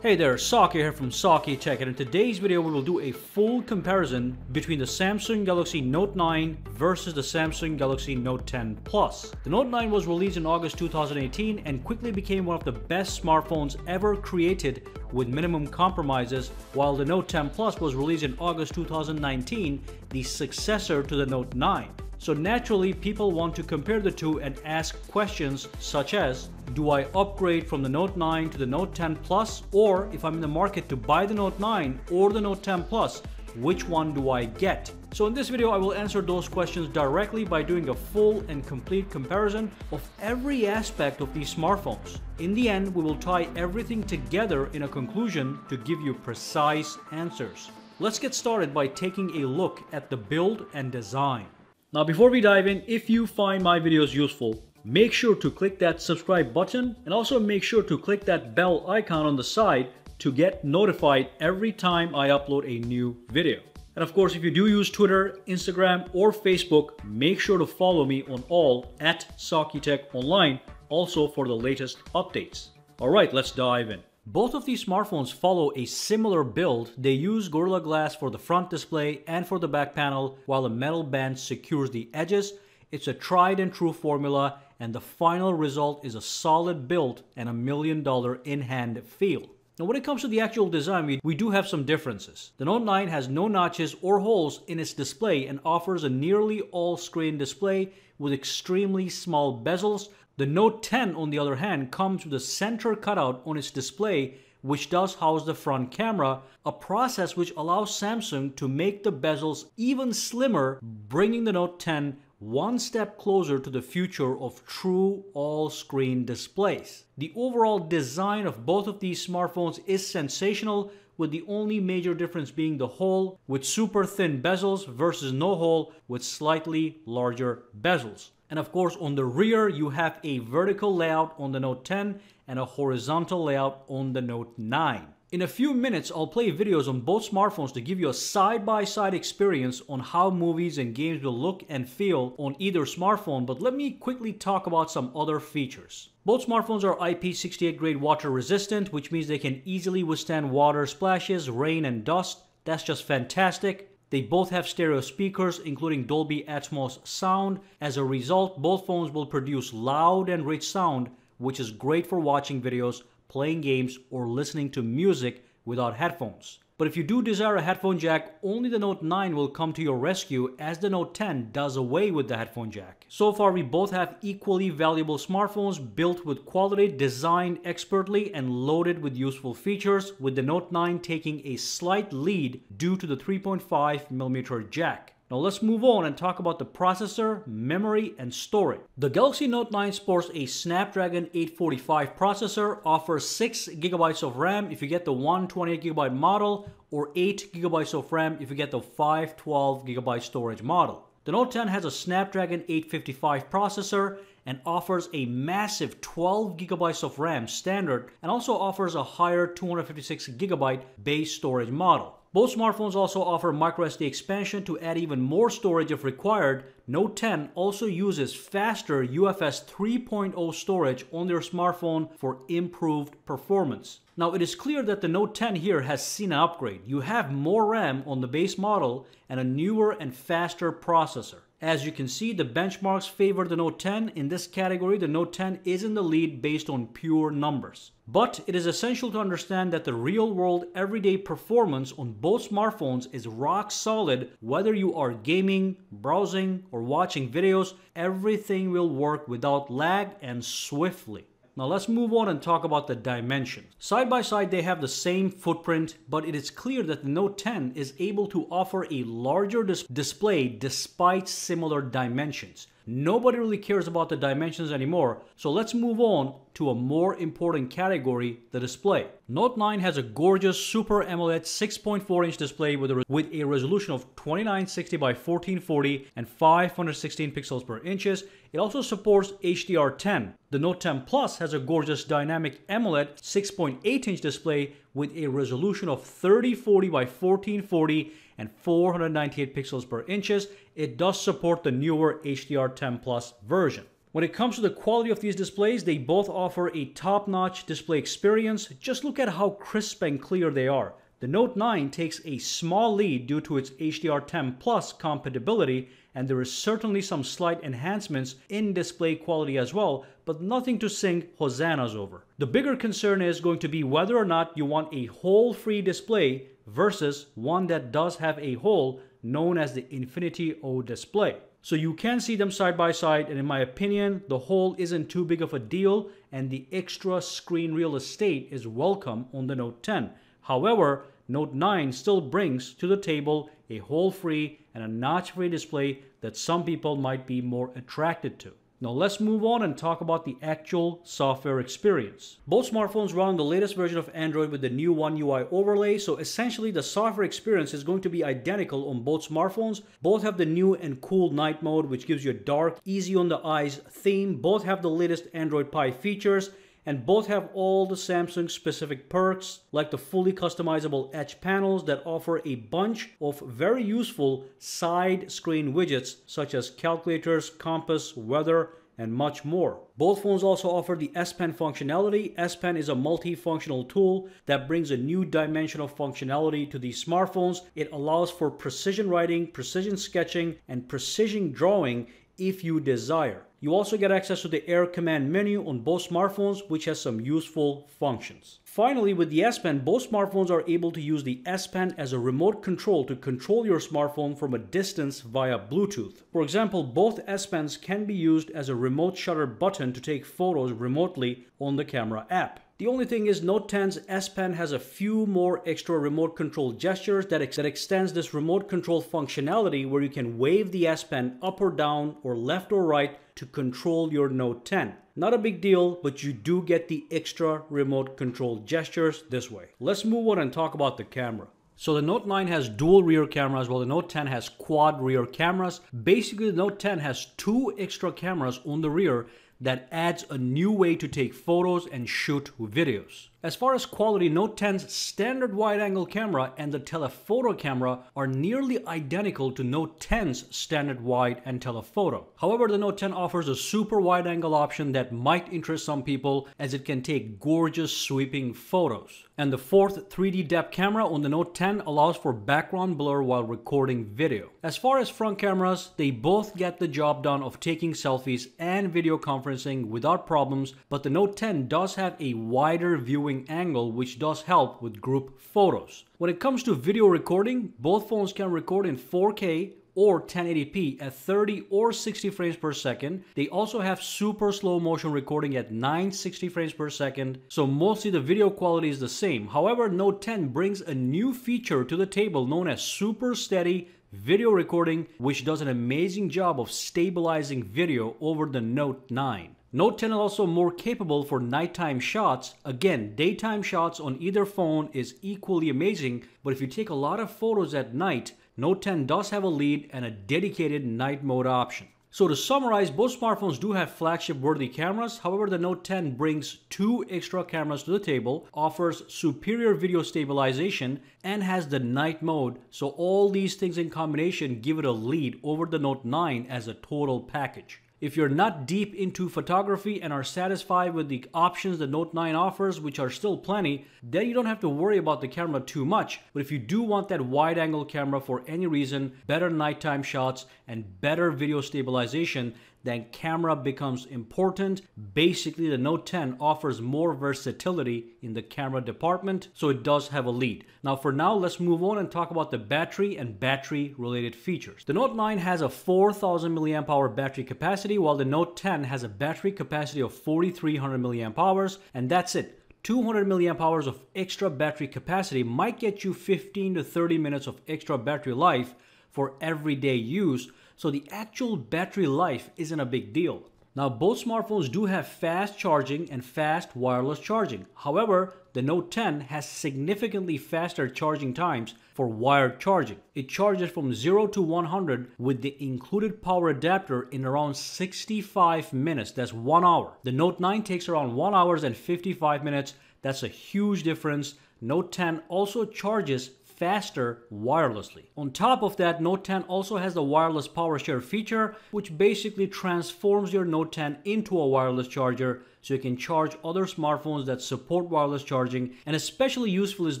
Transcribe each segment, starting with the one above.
Hey there, Saki here from Saki Tech and in today's video we will do a full comparison between the Samsung Galaxy Note 9 versus the Samsung Galaxy Note 10 Plus. The Note 9 was released in August 2018 and quickly became one of the best smartphones ever created with minimum compromises, while the Note 10 Plus was released in August 2019, the successor to the Note 9. So naturally, people want to compare the two and ask questions such as, do I upgrade from the Note 9 to the Note 10 Plus? Or if I'm in the market to buy the Note 9 or the Note 10 Plus, which one do I get? So in this video, I will answer those questions directly by doing a full and complete comparison of every aspect of these smartphones. In the end, we will tie everything together in a conclusion to give you precise answers. Let's get started by taking a look at the build and design. Now before we dive in, if you find my videos useful, make sure to click that subscribe button and also make sure to click that bell icon on the side to get notified every time I upload a new video. And of course, if you do use Twitter, Instagram, or Facebook, make sure to follow me on all at SakiTech Online, also for the latest updates. Alright, let's dive in. Both of these smartphones follow a similar build. They use Gorilla Glass for the front display and for the back panel, while a metal band secures the edges. It's a tried and true formula, and the final result is a solid build and a million dollar in-hand feel. Now when it comes to the actual design, we, we do have some differences. The Note 9 has no notches or holes in its display and offers a nearly all-screen display with extremely small bezels the Note 10, on the other hand, comes with a center cutout on its display which does house the front camera, a process which allows Samsung to make the bezels even slimmer, bringing the Note 10 one step closer to the future of true all-screen displays. The overall design of both of these smartphones is sensational, with the only major difference being the hole with super thin bezels versus no hole with slightly larger bezels. And of course, on the rear, you have a vertical layout on the Note 10 and a horizontal layout on the Note 9. In a few minutes, I'll play videos on both smartphones to give you a side-by-side -side experience on how movies and games will look and feel on either smartphone, but let me quickly talk about some other features. Both smartphones are IP68 grade water resistant, which means they can easily withstand water splashes, rain, and dust. That's just fantastic. They both have stereo speakers, including Dolby Atmos sound. As a result, both phones will produce loud and rich sound, which is great for watching videos, playing games, or listening to music without headphones. But if you do desire a headphone jack, only the Note 9 will come to your rescue as the Note 10 does away with the headphone jack. So far, we both have equally valuable smartphones built with quality, designed expertly, and loaded with useful features, with the Note 9 taking a slight lead due to the 3.5mm jack. Now let's move on and talk about the processor, memory, and storage. The Galaxy Note 9 sports a Snapdragon 845 processor, offers 6GB of RAM if you get the 128GB model, or 8GB of RAM if you get the 512GB storage model. The Note 10 has a Snapdragon 855 processor and offers a massive 12 gigabytes of RAM standard and also offers a higher 256 gigabyte base storage model. Both smartphones also offer microSD expansion to add even more storage if required. Note 10 also uses faster UFS 3.0 storage on their smartphone for improved performance. Now it is clear that the Note 10 here has seen an upgrade. You have more RAM on the base model and a newer and faster processor. As you can see, the benchmarks favor the Note 10. In this category, the Note 10 is in the lead based on pure numbers. But it is essential to understand that the real-world everyday performance on both smartphones is rock solid whether you are gaming, browsing, or watching videos, everything will work without lag and swiftly. Now let's move on and talk about the dimensions. Side by side they have the same footprint, but it is clear that the Note 10 is able to offer a larger dis display despite similar dimensions. Nobody really cares about the dimensions anymore, so let's move on to a more important category, the display. Note 9 has a gorgeous Super AMOLED 6.4 inch display with a, with a resolution of 2960 by 1440 and 516 pixels per inches. It also supports HDR10. The Note 10 Plus has a gorgeous dynamic AMOLED 6.8 inch display with a resolution of 3040 by 1440 and 498 pixels per inches. It does support the newer HDR10 Plus version. When it comes to the quality of these displays, they both offer a top-notch display experience. Just look at how crisp and clear they are. The Note 9 takes a small lead due to its HDR10 Plus compatibility and there is certainly some slight enhancements in display quality as well, but nothing to sing hosannas over. The bigger concern is going to be whether or not you want a hole-free display versus one that does have a hole known as the Infinity O display. So you can see them side by side and in my opinion, the hole isn't too big of a deal and the extra screen real estate is welcome on the Note 10. However, Note 9 still brings to the table a hole-free and a notch-free display that some people might be more attracted to. Now let's move on and talk about the actual software experience. Both smartphones run the latest version of Android with the new One UI overlay, so essentially the software experience is going to be identical on both smartphones. Both have the new and cool night mode, which gives you a dark, easy on the eyes theme. Both have the latest Android Pie features and both have all the Samsung specific perks like the fully customizable edge panels that offer a bunch of very useful side screen widgets such as calculators, compass, weather, and much more. Both phones also offer the S Pen functionality. S Pen is a multifunctional tool that brings a new dimension of functionality to these smartphones. It allows for precision writing, precision sketching, and precision drawing if you desire. You also get access to the Air Command menu on both smartphones, which has some useful functions. Finally, with the S Pen, both smartphones are able to use the S Pen as a remote control to control your smartphone from a distance via Bluetooth. For example, both S Pens can be used as a remote shutter button to take photos remotely on the camera app. The only thing is Note 10's S Pen has a few more extra remote control gestures that, ex that extends this remote control functionality where you can wave the S Pen up or down or left or right to control your Note 10. Not a big deal, but you do get the extra remote control gestures this way. Let's move on and talk about the camera. So the Note 9 has dual rear cameras while the Note 10 has quad rear cameras. Basically the Note 10 has two extra cameras on the rear that adds a new way to take photos and shoot videos. As far as quality, Note 10's standard wide-angle camera and the telephoto camera are nearly identical to Note 10's standard wide and telephoto. However, the Note 10 offers a super wide-angle option that might interest some people as it can take gorgeous sweeping photos. And the fourth 3D depth camera on the Note 10 allows for background blur while recording video. As far as front cameras, they both get the job done of taking selfies and video conferencing without problems, but the Note 10 does have a wider viewing viewing angle which does help with group photos. When it comes to video recording, both phones can record in 4K or 1080p at 30 or 60 frames per second. They also have super slow motion recording at 960 frames per second, so mostly the video quality is the same. However, Note 10 brings a new feature to the table known as super steady video recording, which does an amazing job of stabilizing video over the Note 9. Note 10 is also more capable for nighttime shots. Again, daytime shots on either phone is equally amazing, but if you take a lot of photos at night, Note 10 does have a lead and a dedicated night mode option. So to summarize, both smartphones do have flagship worthy cameras. However, the Note 10 brings two extra cameras to the table, offers superior video stabilization, and has the night mode. So all these things in combination give it a lead over the Note 9 as a total package. If you're not deep into photography and are satisfied with the options the Note 9 offers, which are still plenty, then you don't have to worry about the camera too much. But if you do want that wide angle camera for any reason, better nighttime shots, and better video stabilization, then camera becomes important. Basically, the Note 10 offers more versatility in the camera department, so it does have a lead. Now for now, let's move on and talk about the battery and battery related features. The Note 9 has a 4000 mAh battery capacity, while the Note 10 has a battery capacity of 4300 mAh, and that's it. 200 milliamp hours of extra battery capacity might get you 15 to 30 minutes of extra battery life for everyday use, so the actual battery life isn't a big deal. Now both smartphones do have fast charging and fast wireless charging. However, the Note 10 has significantly faster charging times for wired charging. It charges from 0 to 100 with the included power adapter in around 65 minutes. That's 1 hour. The Note 9 takes around 1 hours and 55 minutes. That's a huge difference. Note 10 also charges faster wirelessly. On top of that, Note 10 also has the wireless power share feature, which basically transforms your Note 10 into a wireless charger so you can charge other smartphones that support wireless charging. And especially useful is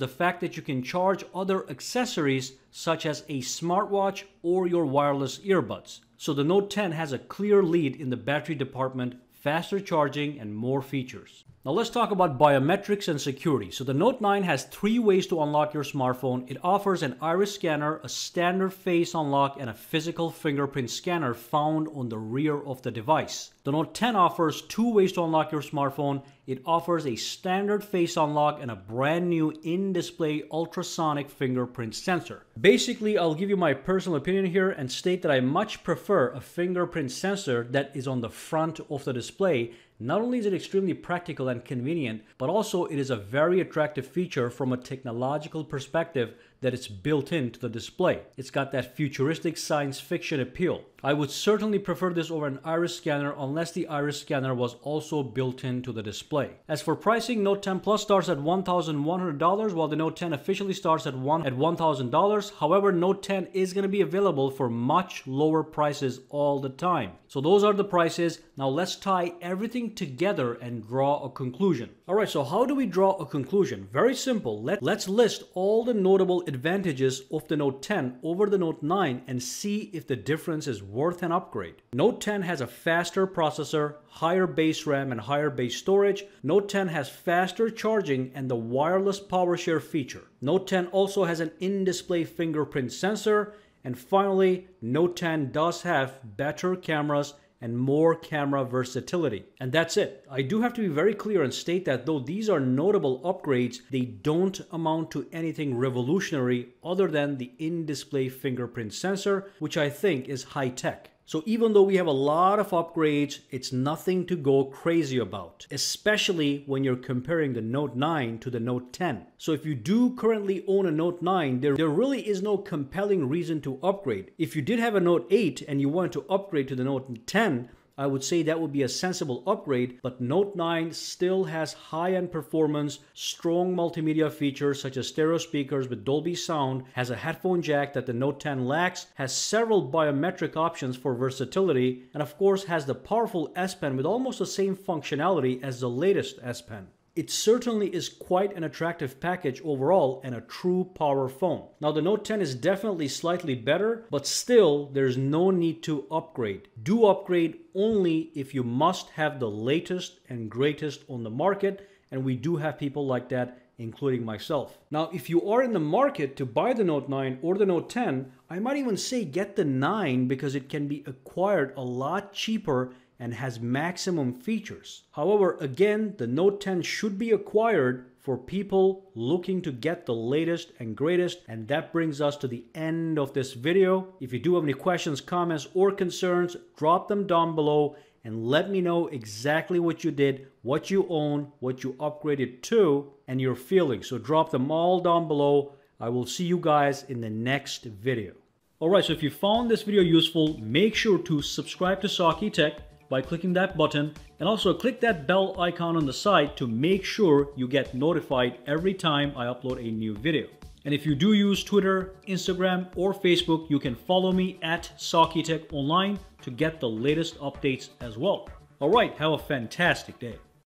the fact that you can charge other accessories such as a smartwatch or your wireless earbuds. So the Note 10 has a clear lead in the battery department, faster charging, and more features. Now let's talk about biometrics and security. So the Note 9 has three ways to unlock your smartphone. It offers an iris scanner, a standard face unlock, and a physical fingerprint scanner found on the rear of the device. The Note 10 offers two ways to unlock your smartphone. It offers a standard face unlock and a brand new in-display ultrasonic fingerprint sensor. Basically, I'll give you my personal opinion here and state that I much prefer a fingerprint sensor that is on the front of the display not only is it extremely practical and convenient, but also it is a very attractive feature from a technological perspective that it's built into the display. It's got that futuristic science fiction appeal. I would certainly prefer this over an iris scanner unless the iris scanner was also built into the display. As for pricing, Note 10 Plus starts at $1,100 while the Note 10 officially starts at one at $1,000. However, Note 10 is going to be available for much lower prices all the time. So those are the prices. Now let's tie everything together and draw a conclusion. All right, so how do we draw a conclusion? Very simple. Let, let's list all the notable advantages of the Note 10 over the Note 9 and see if the difference is worth an upgrade. Note 10 has a faster processor, higher base RAM and higher base storage. Note 10 has faster charging and the wireless power share feature. Note 10 also has an in-display fingerprint sensor. And finally, Note 10 does have better cameras and more camera versatility. And that's it. I do have to be very clear and state that though these are notable upgrades, they don't amount to anything revolutionary other than the in-display fingerprint sensor, which I think is high tech. So even though we have a lot of upgrades, it's nothing to go crazy about, especially when you're comparing the Note 9 to the Note 10. So if you do currently own a Note 9, there, there really is no compelling reason to upgrade. If you did have a Note 8 and you wanted to upgrade to the Note 10, I would say that would be a sensible upgrade, but Note 9 still has high-end performance, strong multimedia features such as stereo speakers with Dolby sound, has a headphone jack that the Note 10 lacks, has several biometric options for versatility, and of course has the powerful S Pen with almost the same functionality as the latest S Pen it certainly is quite an attractive package overall and a true power phone. Now the Note 10 is definitely slightly better, but still there's no need to upgrade. Do upgrade only if you must have the latest and greatest on the market and we do have people like that including myself. Now, if you are in the market to buy the Note 9 or the Note 10, I might even say get the 9 because it can be acquired a lot cheaper and has maximum features. However, again, the Note 10 should be acquired for people looking to get the latest and greatest. And that brings us to the end of this video. If you do have any questions, comments, or concerns, drop them down below and let me know exactly what you did, what you own, what you upgraded to, and your feelings. So drop them all down below. I will see you guys in the next video. Alright, so if you found this video useful, make sure to subscribe to Saki Tech by clicking that button and also click that bell icon on the side to make sure you get notified every time I upload a new video. And if you do use Twitter, Instagram, or Facebook, you can follow me at SakiTech Online to get the latest updates as well. Alright, have a fantastic day.